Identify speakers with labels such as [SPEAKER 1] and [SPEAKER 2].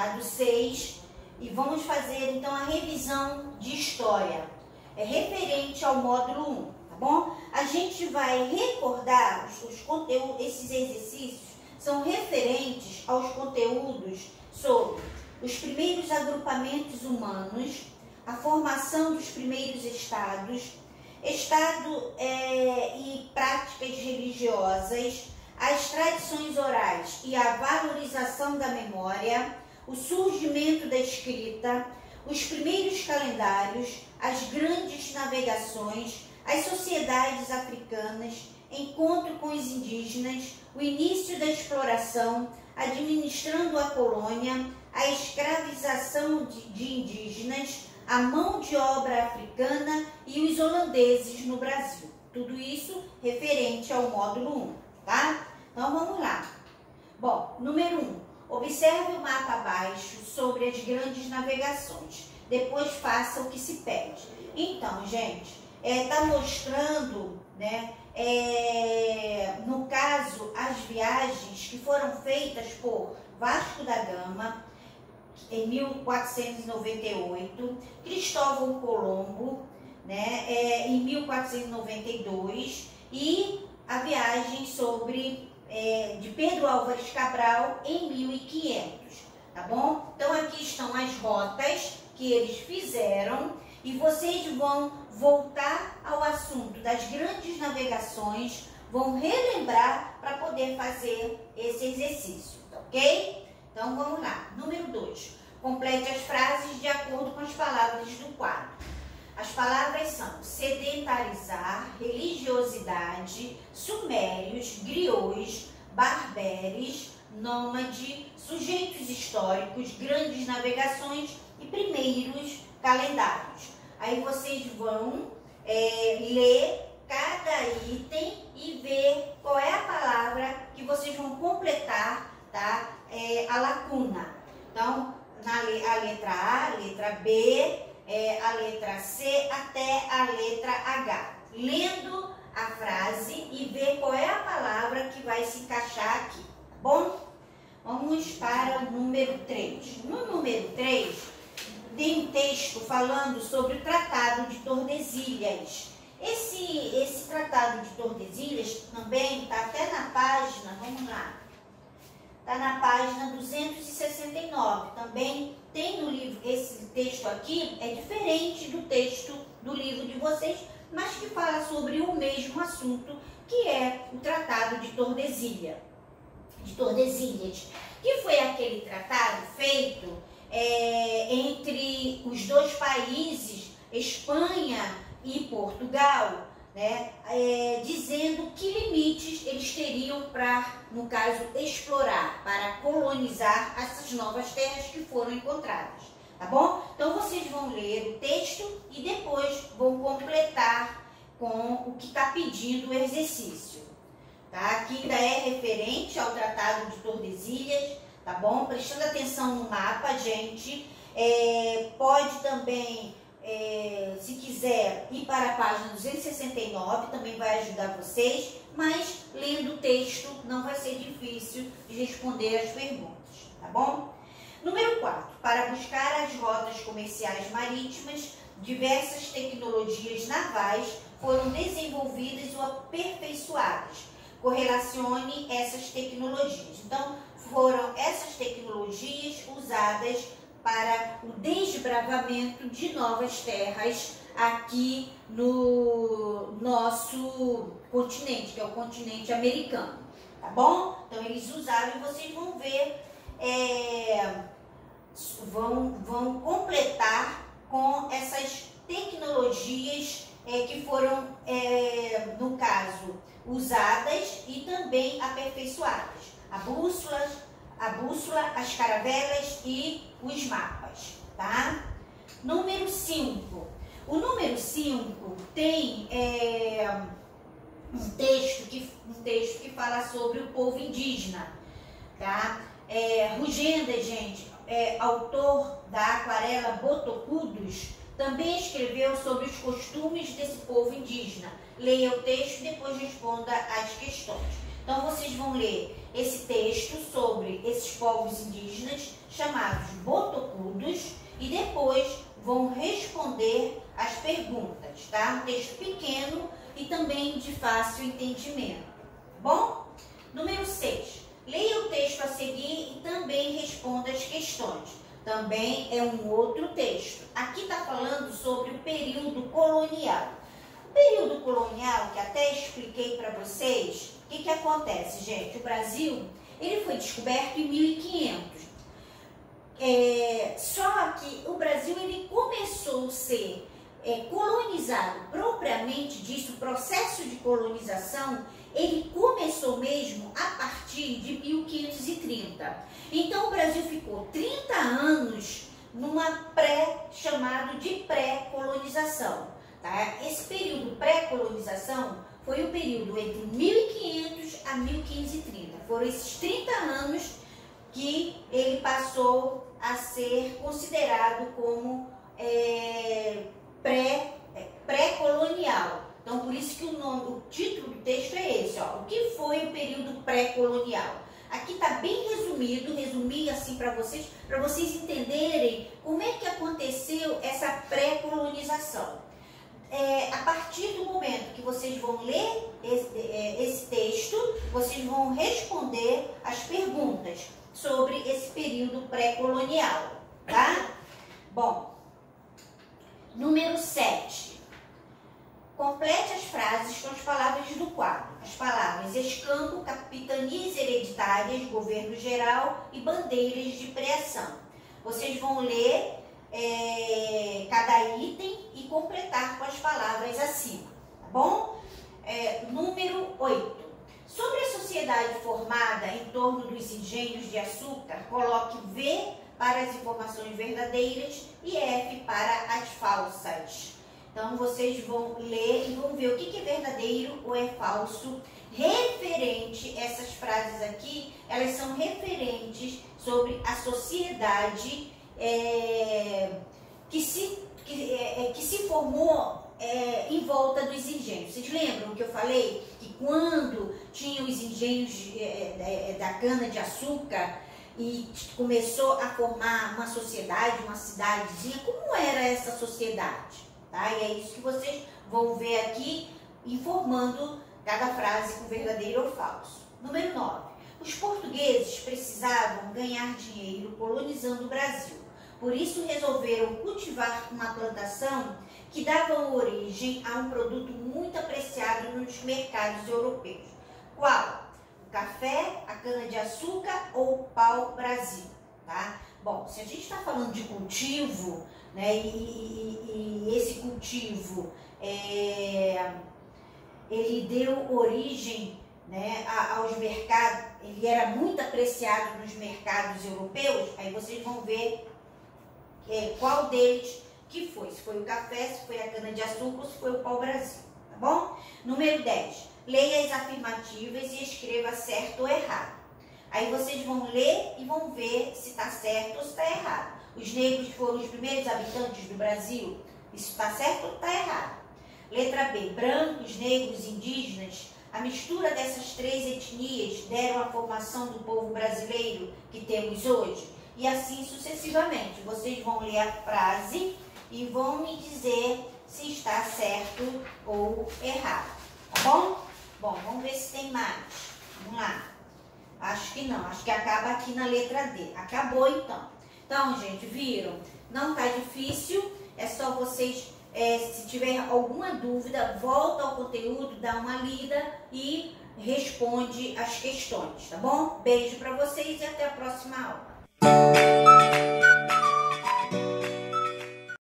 [SPEAKER 1] tá? Do 6. E vamos fazer então a revisão de história. É referente ao módulo 1, tá bom? A gente vai recordar os, os conteúdos, esses exercícios são referentes aos conteúdos sobre os primeiros agrupamentos humanos, a formação dos primeiros estados, Estado é, e práticas religiosas, as tradições orais e a valorização da memória, o surgimento da escrita, os primeiros calendários, as grandes navegações, as sociedades africanas, encontro com os indígenas, o início da exploração, administrando a colônia, a escravização de, indígenas, a mão de obra africana e os holandeses no Brasil. Tudo isso referente ao módulo 1, tá? Então vamos lá. Bom, número 1. Observe o mapa abaixo sobre as grandes navegações. Depois faça o que se pede. Então, gente, está é, tá mostrando, né, é, no caso, as viagens que foram feitas por Vasco da Gama, em 1498, Cristóvão Colombo, né, é, em 1492, e a viagem sobre é, de Pedro Álvares Cabral em 1500, tá bom? Então aqui estão as rotas que eles fizeram e vocês vão voltar ao assunto das grandes navegações, vão relembrar para poder fazer esse exercício, tá ok? Então vamos lá. Número 2. Complete as frases de acordo com as palavras do quadro. As palavras são sedentarizar, religiosidade, sumérios, griots, barberes, nômade, sujeitos históricos, grandes navegações e primeiros calendários. Aí vocês vão é, ler cada item e ver qual é a palavra que vocês vão completar tá? É, a lacuna. Então, na a letra A, letra B, é, a letra C até a letra H. Lendo a frase e ver qual é a palavra que vai se encaixar aqui, tá bom? Vamos para o número 3. No número 3, tem um texto falando sobre o Tratado de Tordesilhas. Esse, esse Tratado de Tordesilhas também está até na página, vamos lá, está na página 269. Também tem no livro, esse texto aqui é diferente do texto do livro de vocês, mas que fala sobre o mesmo assunto, que é o Tratado de Tordesilha, de Tordesilhas, que foi aquele tratado feito é, entre os dois países, Espanha e Portugal, né, é, dizendo que limites eles teriam para, no caso, explorar, para colonizar essas novas terras que foram encontradas. Tá bom? Então vocês vão ler o texto e depois vão completar com o que está pedindo o exercício. Tá? Aqui ainda é referente ao Tratado de Tordesilhas, tá bom? Prestando atenção no mapa, gente. É, pode também é, se quiser ir para a página 269, também vai ajudar vocês, mas lendo o texto não vai ser difícil de responder as perguntas, tá bom? Número 4. Para buscar as rotas comerciais marítimas, diversas tecnologias navais foram desenvolvidas ou aperfeiçoadas. Correlacione essas tecnologias. Então, foram essas tecnologias usadas para o desbravamento de novas terras aqui no nosso continente, que é o continente americano, tá bom? Então eles usaram e vocês vão ver, é, vão, vão completar com essas tecnologias é, que foram, é, no caso, usadas e também aperfeiçoadas. A bússola, a bússola, as caravelas e os mapas, tá? Número 5. O número 5 tem é, um, texto que, um texto que fala sobre o povo indígena, tá? É, Rugenda, gente, é, autor da aquarela Botocudos, também escreveu sobre os costumes desse povo indígena. Leia o texto e depois responda as questões. Então vocês vão ler esse texto sobre esses povos indígenas chamados botocudos e depois vão responder as perguntas, tá? Um texto pequeno e também de fácil entendimento. Bom? Número 6. Leia o texto a seguir e também responda as questões. Também é um outro texto. Aqui está falando sobre o período colonial. O período colonial, que até expliquei para vocês, o que, que acontece, gente? O Brasil ele foi descoberto em 1500. É, só que o Brasil ele começou a ser é, colonizado propriamente disso, o processo de colonização, ele começou mesmo a partir de 1530. Então o Brasil ficou 30 anos numa pré chamado de pré-colonização. Tá? Esse período pré-colonização foi o período entre 1500 a 1530. Foram esses 30 anos que ele passou a ser considerado como é, pré, é, pré-colonial. Então, por isso que o, nome, o título do texto é esse, ó, o que foi o período pré-colonial. Aqui está bem resumido, resumi assim para vocês, para vocês entenderem como é que aconteceu essa pré-colonização. É, a partir do momento que vocês vão ler esse, é, esse texto, vocês vão responder as perguntas sobre esse período pré-colonial, tá? Bom, número 7. Complete as frases com as palavras do quadro. As palavras escambo, capitanias hereditárias, governo geral e bandeiras de preação. Vocês vão ler é, cada item e completar com as palavras acima, tá bom? É, número 8. Sobre a sociedade formada em torno dos engenhos de açúcar, coloque V para as informações verdadeiras e F para as falsas. Então, vocês vão ler e vão ver o que é verdadeiro ou é falso referente, essas frases aqui, elas são referentes sobre a sociedade é, que, se, que, é, é, que se formou é, em volta dos engenhos. Vocês lembram que eu falei que quando tinha os engenhos é, é, da cana-de-açúcar e começou a formar uma sociedade, uma cidadezinha, como era essa sociedade? Tá? E é isso que vocês vão ver aqui, informando cada frase com verdadeiro ou falso. Número 9. Os portugueses precisavam ganhar dinheiro colonizando o Brasil. Por isso resolveram cultivar uma plantação que dava origem a um produto muito apreciado nos mercados europeus. Qual? O café, a cana-de-açúcar ou o pau-brasil, tá? Bom, se a gente está falando de cultivo, né, e, e, e esse cultivo é, ele deu origem né, aos mercados, ele era muito apreciado nos mercados europeus, aí vocês vão ver é, qual deles que foi, se foi o café, se foi a cana-de-açúcar ou se foi o pau-brasil, tá bom? Número 10, leia as afirmativas e escreva certo ou errado. Aí vocês vão ler e vão ver se está certo ou se está errado. Os negros foram os primeiros habitantes do Brasil? Isso está certo ou está errado? Letra B. Brancos, negros, indígenas. A mistura dessas três etnias deram a formação do povo brasileiro que temos hoje? E assim sucessivamente. Vocês vão ler a frase e vão me dizer se está certo ou errado. Tá bom? Bom, vamos ver se tem mais. Vamos lá. Acho que não. Acho que acaba aqui na letra D. Acabou então. Então, gente, viram? Não tá difícil. É só vocês, é, se tiver alguma dúvida, volta ao conteúdo, dá uma lida e responde as questões, tá bom? Beijo para vocês e até a próxima aula.